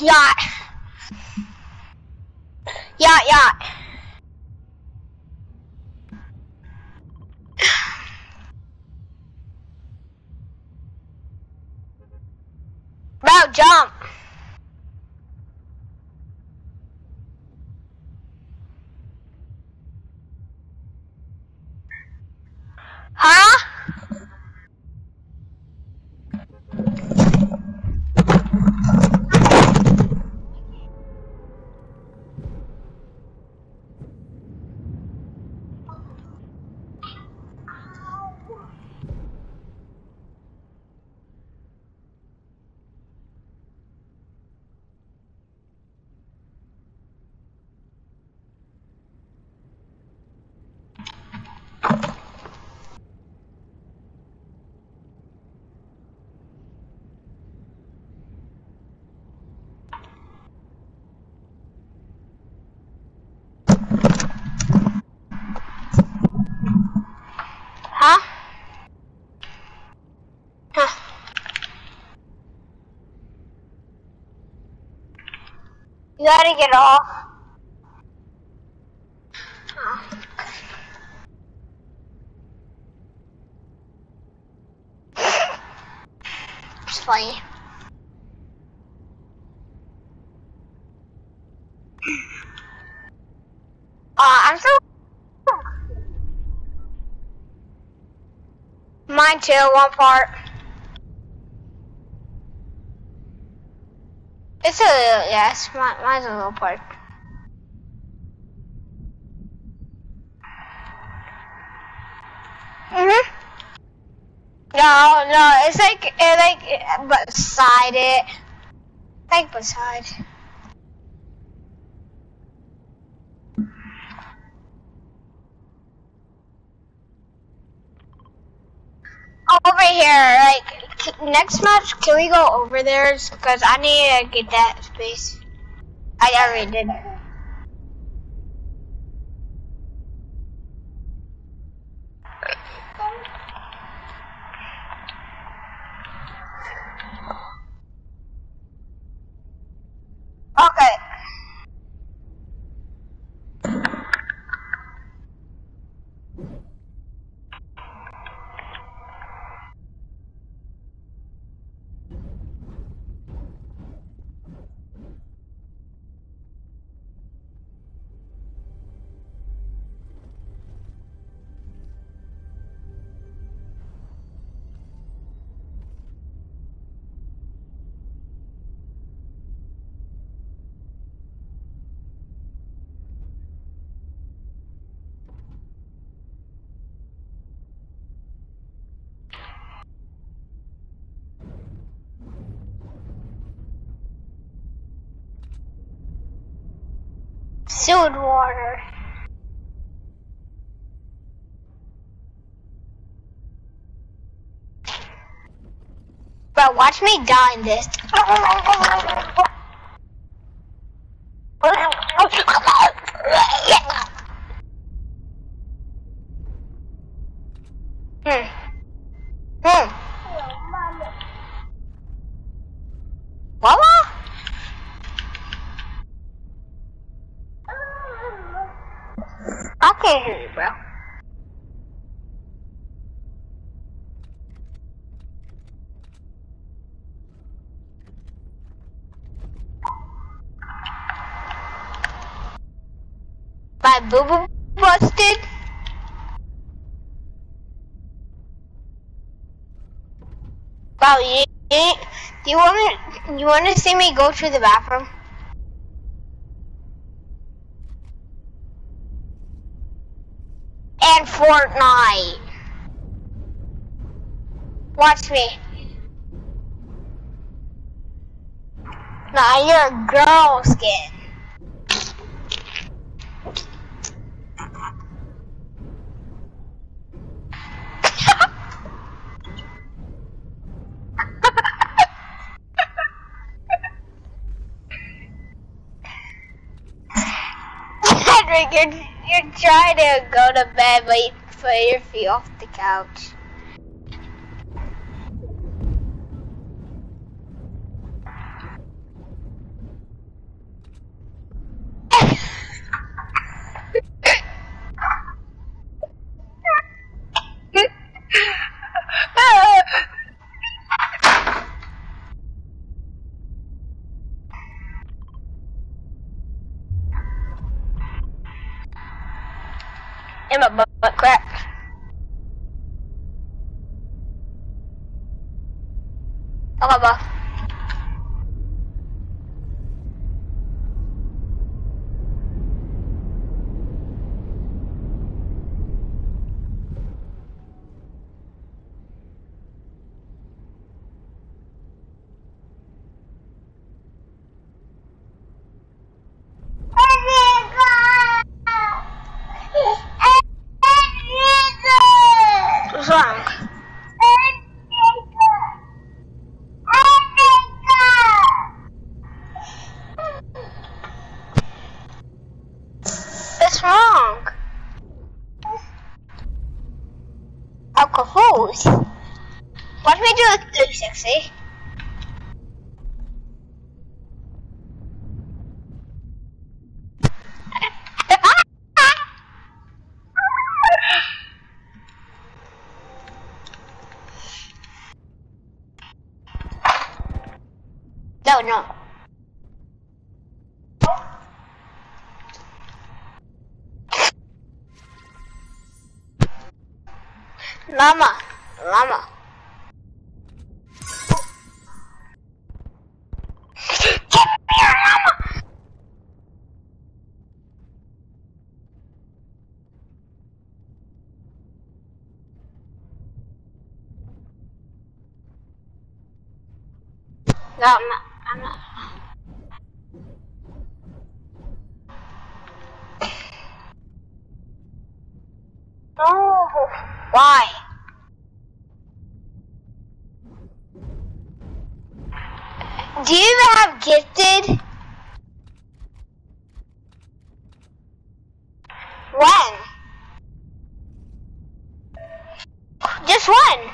Yacht. Yacht, yacht. Bro, jump. Huh? Huh? Huh. You gotta get off. Oh. It's funny. Uh, I'm so Mine too, one part. It's a yes, mine, mine's a little part. Mhm. No, no, it's like it like beside it, like beside. over here. Like next match, can we go over there? Because I need to get that space. I already did. Sealed water. Bro, watch me die in this. Hmm. Hmm. Mama? I can't hear you, bro. My boo boo busted. Wow, you, you, do you want to, you want to see me go to the bathroom? And Fortnite. Watch me. Nah, you're a girl skin. You're, you're trying to go to bed, but you put your feet off the couch. My butt, butt crack. Bro. What's wrong? What's wrong? I'm confused. Watch me do a 360. no, no. Llama, llama. Llama. Do you even have gifted? When? Just one.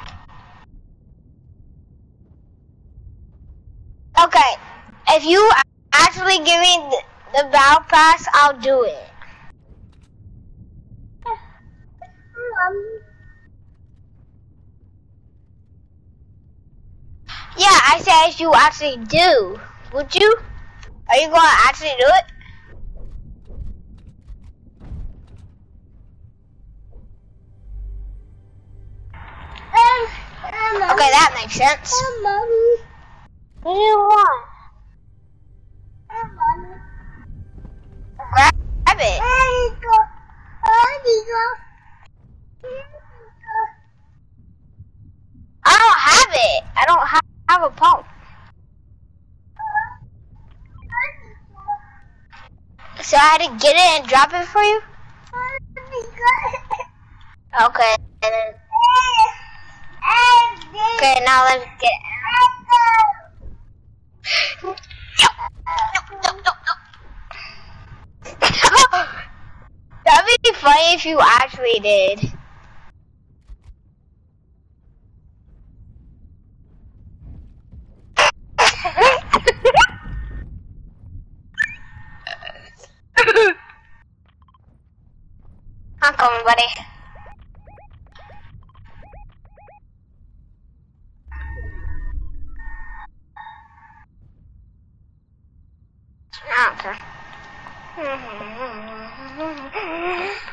Okay. If you actually give me the, the battle pass, I'll do it. Yeah, I said if you actually do. Would you? Are you gonna actually do it? Okay, that makes sense. What do you want? Grab it. I don't have it. I don't have, have a pump. I had to get it and drop it for you? Okay. Okay, now let's get it. No, no, no, no. That'd be funny if you actually did. Buddy. Okay.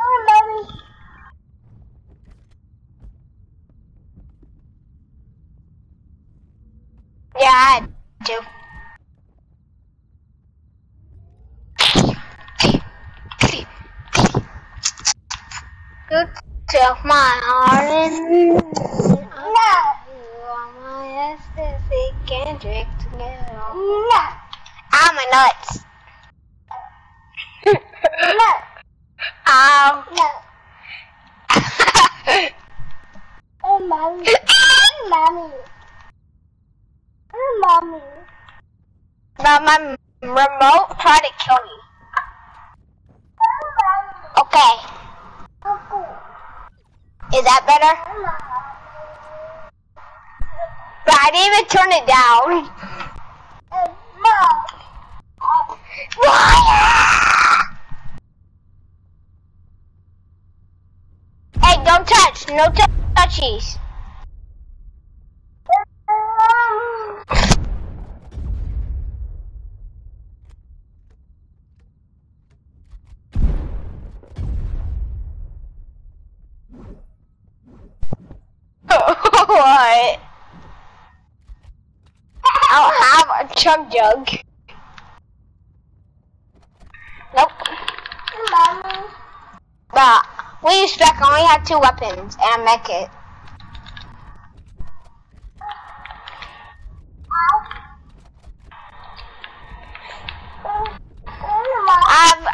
Oh, mommy. Yeah, I do. You took my heart and no. You are my ecstasy, can't drink together. No. Ah, my nuts. no. Ow. No. oh, mommy. Mommy. Now my remote tried to kill me. Okay. Is that better? But I didn't even turn it down. Hey, don't touch. No touchies. what? I don't have a chug jug. Nope. But we used back only had two weapons and a kit.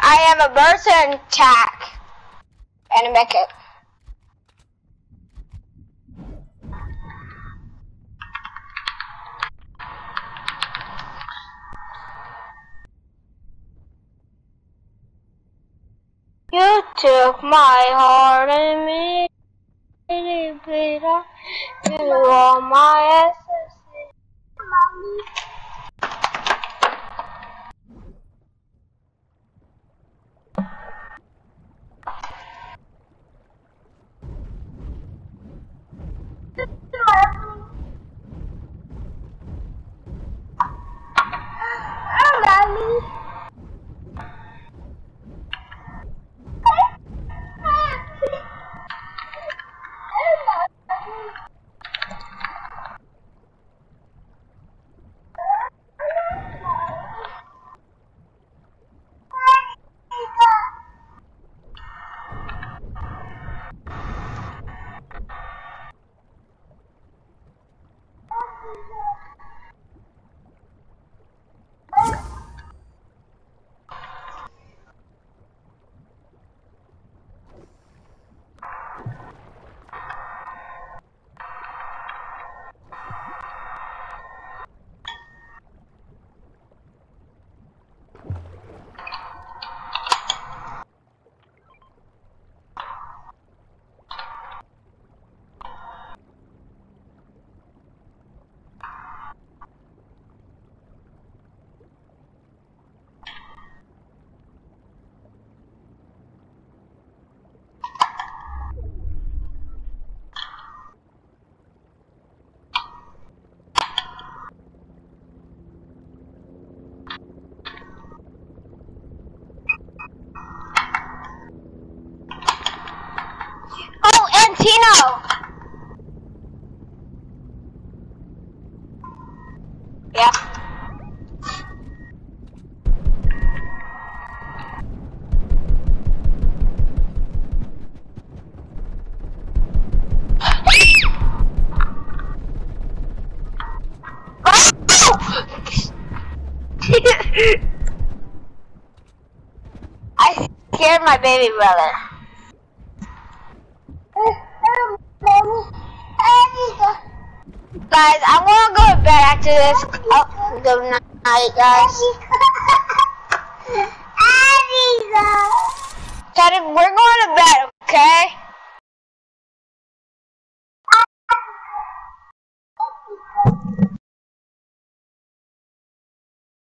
I have a burst and attack and a mech You took my heart and made it bitter. You are my essence. Oh, and Tino! Yeah. I scared my baby brother. Guys, I want to go to bed after this. Oh, good night, guys. Teddy, we're going to bed, okay?